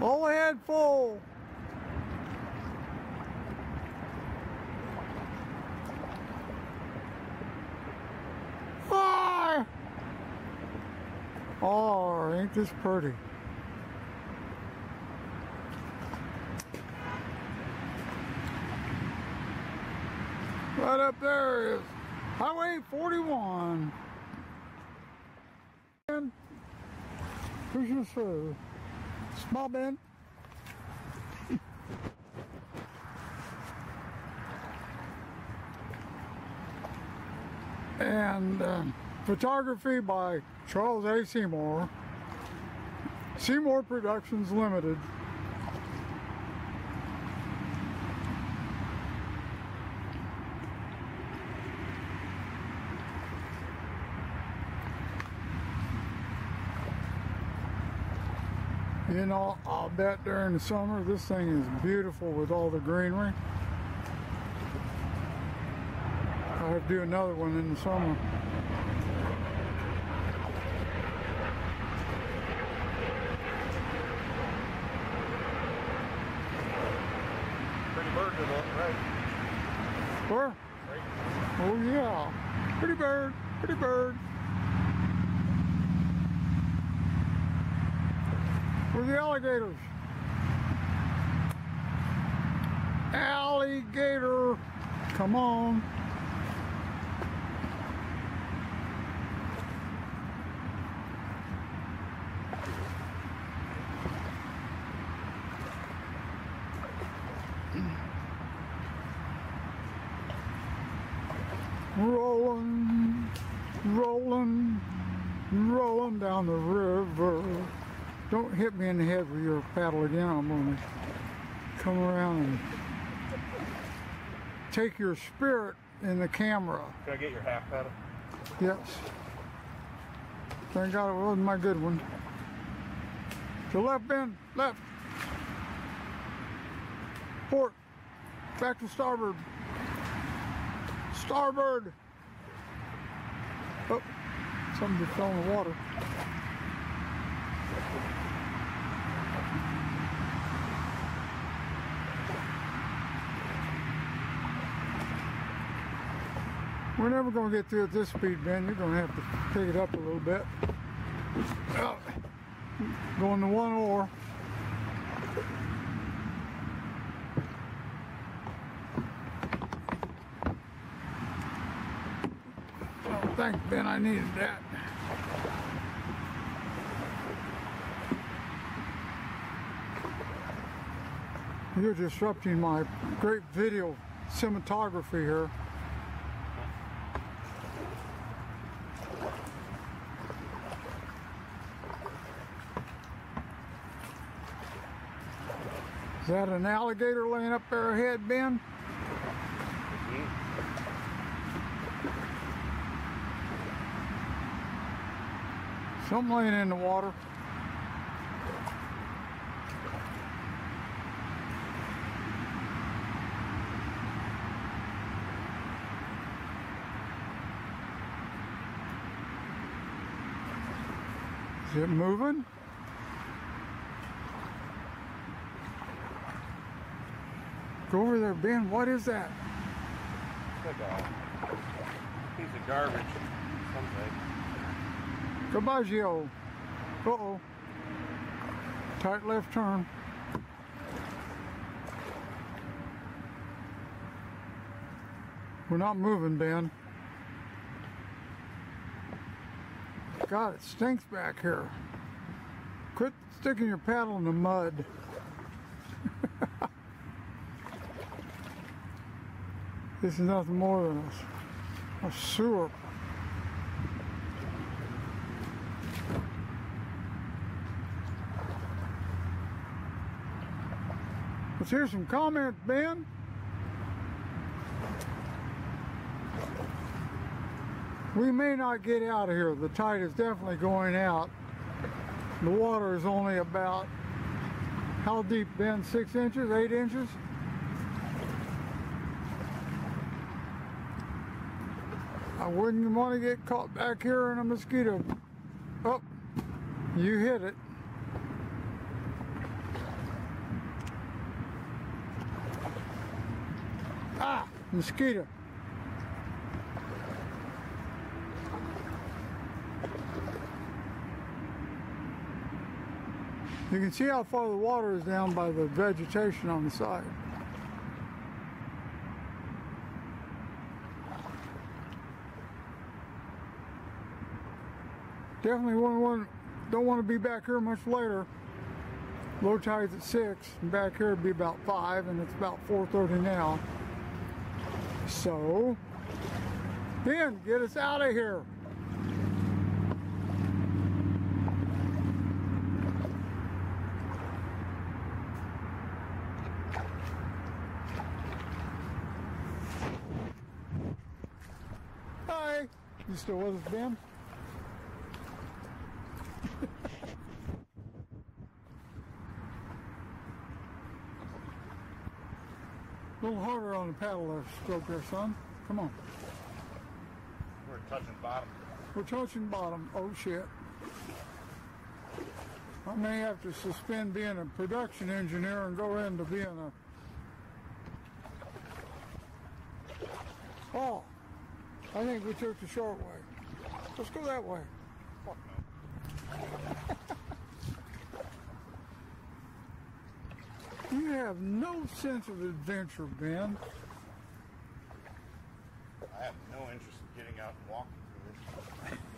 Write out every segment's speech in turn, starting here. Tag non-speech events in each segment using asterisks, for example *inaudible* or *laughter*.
All head full. Ah! Oh, ain't this pretty? Right up there is Highway 41. And who's your sir? Small Ben? and um, photography by Charles A. Seymour. Seymour Productions Limited. You know, I'll bet during the summer this thing is beautiful with all the greenery. I'll have to do another one in the summer. Pretty bird look, right? Where? Right. Oh yeah. Pretty bird, pretty bird. Where the alligators? Alligator. Come on. Rolling, rolling, rolling down the river. Don't hit me in the head with your paddle again. I'm going to come around and take your spirit in the camera. Can I get your half paddle? Yes. Thank God it wasn't my good one. To left bend, left. Port. Back to starboard. Starboard. Oh, something just fell in the water. We're never going to get through at this speed, Ben. You're going to have to pick it up a little bit. Oh, going to one oar. Oh, thanks, Ben. I needed that. You're disrupting my great video cinematography here. That an alligator laying up there ahead, Ben? Something laying in the water. Is it moving? Go over there, Ben. What is that? It's like a piece of garbage. Someday. Gabaggio. Uh-oh. Tight left turn. We're not moving, Ben. God, it stinks back here. Quit sticking your paddle in the mud. This is nothing more than a, a sewer Let's hear some comments, Ben. We may not get out of here. The tide is definitely going out. The water is only about, how deep, Ben? Six inches, eight inches? wouldn't want to get caught back here in a mosquito. Oh, you hit it. Ah, mosquito. You can see how far the water is down by the vegetation on the side. Definitely wouldn't want, don't want to be back here much later. Low tide's at 6, and back here it'd be about 5, and it's about 4.30 now. So, Ben, get us out of here. Hi. You still with us, Ben? A little harder on the paddle there, stroke there, son. Come on. We're touching bottom. We're touching bottom. Oh shit. I may have to suspend being a production engineer and go into being a. Oh, I think we took the short way. Let's go that way. Fuck no. You have no sense of adventure, Ben. I have no interest in getting out and walking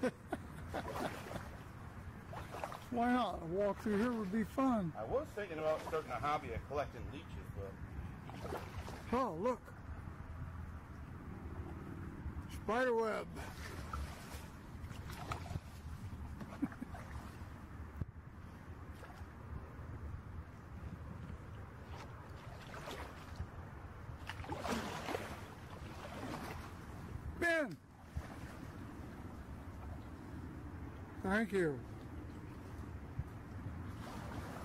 through this. *laughs* Why not? A walk through here would be fun. I was thinking about starting a hobby of collecting leeches, but Oh, look. Spider web. Ben. Thank you.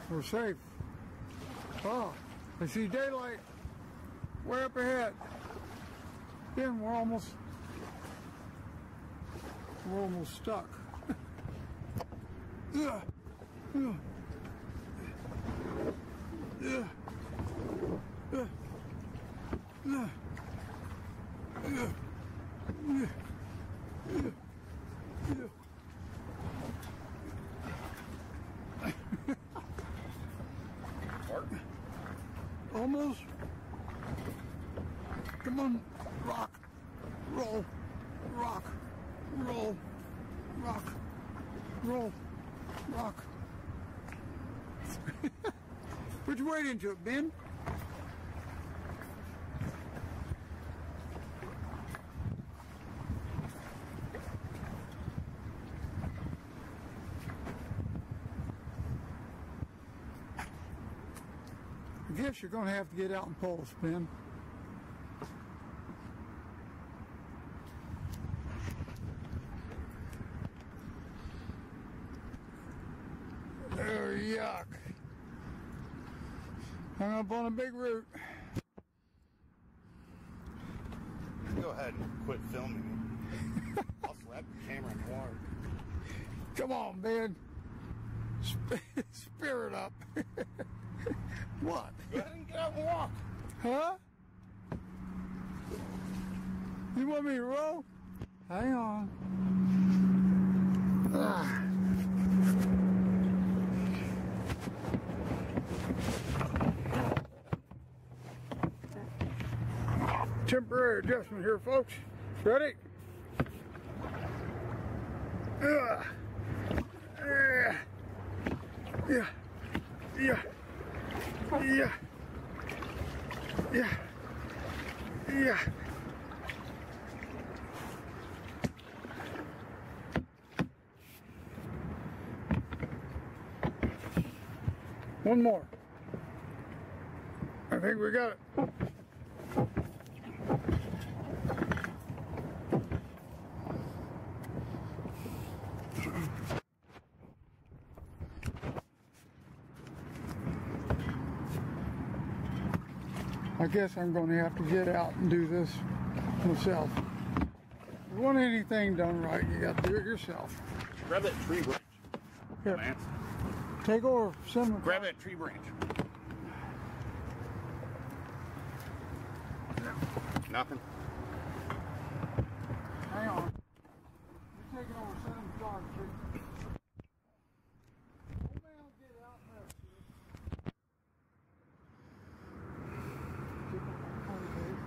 We're safe. Oh, I see daylight way up ahead. Ben, we're almost we're almost stuck. *laughs* Ugh. Ugh. Ugh. Ugh. Bart, Almost. Come on, rock, roll, rock, roll, rock, roll, rock. *laughs* Put your weight into it, Ben. I guess you're going to have to get out and pull Ben. Yuck. Hung up on a big root. go ahead and quit filming me. I'll slap the camera in the water. Come on, Ben. Sp- *laughs* Spirit up. *laughs* what? Go ahead and get out and walk. Huh? You want me to roll? Hang on. Ah. Temporary adjustment here, folks. Ready? Ah. Yeah. Yeah. Yeah. Yeah. Yeah. Yeah. One more. I think we got it. Guess I'm going to have to get out and do this myself. If you want anything done right, you got to do it yourself. Grab that tree branch, Here, Lance. take over. Send Grab that tree branch. Nothing. Hang on. You're taking over Sam's dog treat. Old man will get out and rescue it. Keep it on the base.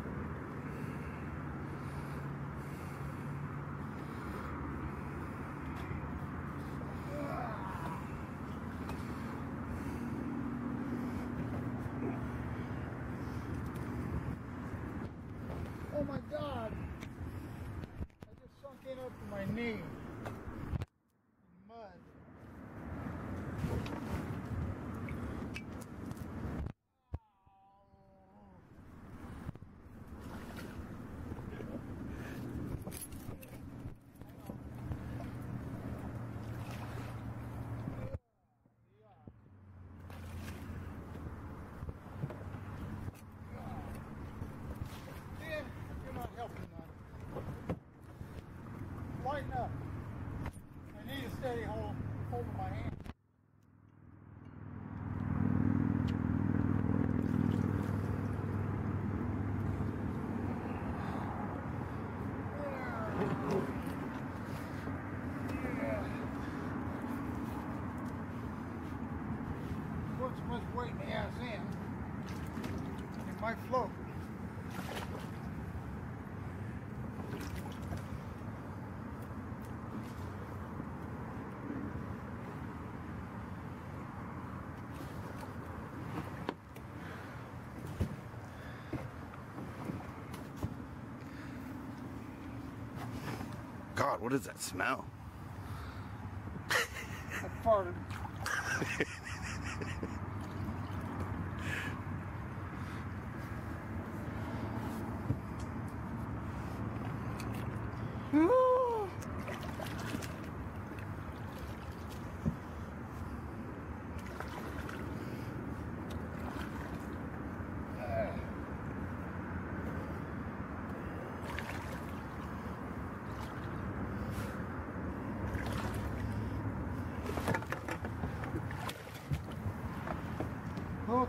Oh my god! I just sunk in up to my knee. In mud. Dan, you're not helping none. Lighten up. I need a steady hold, hold of my hand. Put so much weight in the ass in. It might float. God, what is that smell? I farted. *laughs*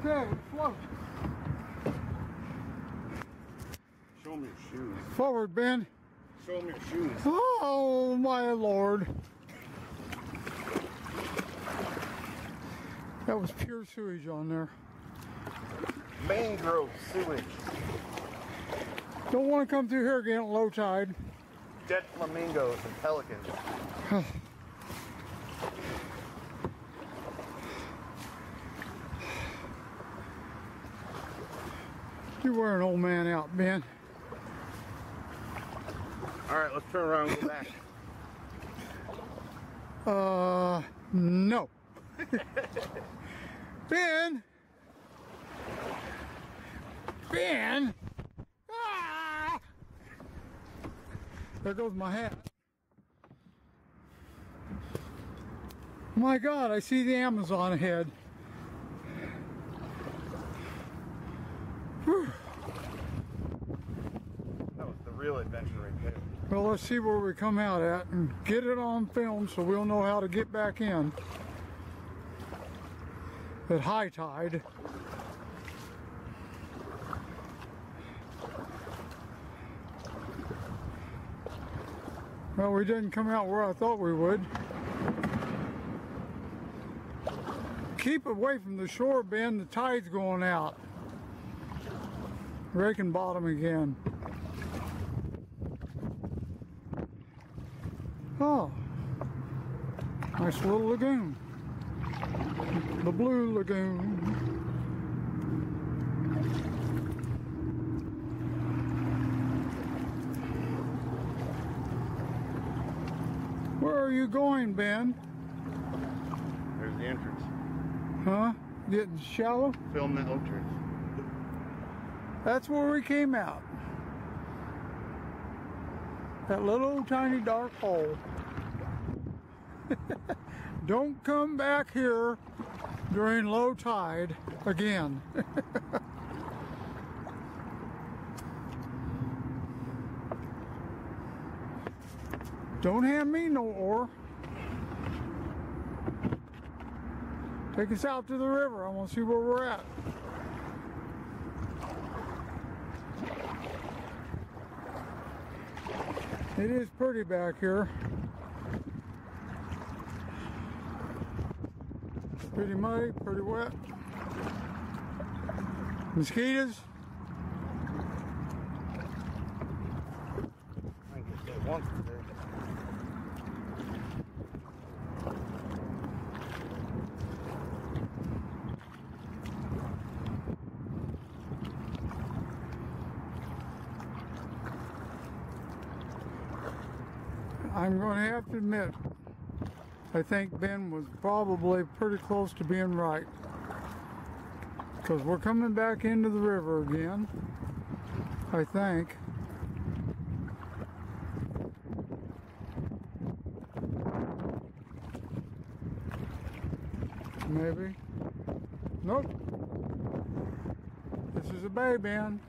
Okay, float. Show me your shoes. Forward, Ben. Show me your shoes. Oh, my lord. That was pure sewage on there. Mangrove sewage. Don't want to come through here again at low tide. Dead flamingos and pelicans. *sighs* You wear an old man out, Ben. All right, let's turn around and go back. Uh, no. *laughs* ben! Ben! Ah! There goes my hat. My God, I see the Amazon ahead. The real adventure right there. Well, let's see where we come out at and get it on film so we'll know how to get back in at high tide. Well, we didn't come out where I thought we would. Keep away from the shore, Ben. The tide's going out. Raking bottom again. Oh, nice little lagoon. The Blue Lagoon. Where are you going, Ben? There's the entrance. Huh? Getting shallow? Film the entrance. That's where we came out. That little tiny dark hole. *laughs* Don't come back here during low tide again. *laughs* Don't hand me no oar. Take us out to the river. I want to see where we're at. It is pretty back here. Pretty muddy, pretty wet. Mosquitoes? I can just get one today. I'm going to admit, I think Ben was probably pretty close to being right. Because we're coming back into the river again, I think. Maybe. Nope. This is a bay, Ben.